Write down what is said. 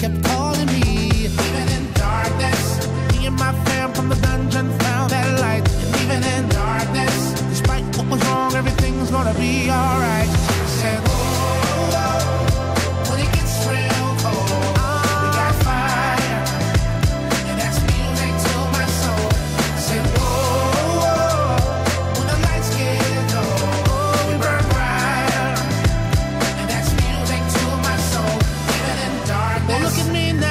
kept calling me. Even in darkness, me and my fam from the dungeon found that light. And even in darkness, despite what was wrong, everything's gonna be alright. face. Don't look at me now.